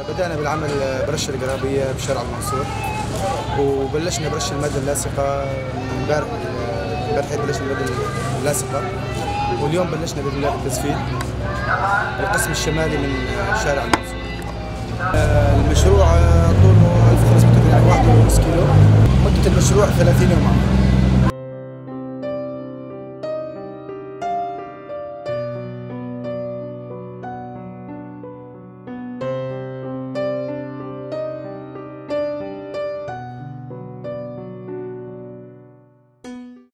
بدأنا بالعمل برش القرابية بشارع المنصور وبلشنا برش المادة اللاصقة امبارح امبارح بلشنا المادة اللاصقة واليوم بلشنا بملاك التسفيل القسم الشمالي من شارع المنصور. المشروع طوله 1500 1.5 كيلو. مدة المشروع 30 يوم.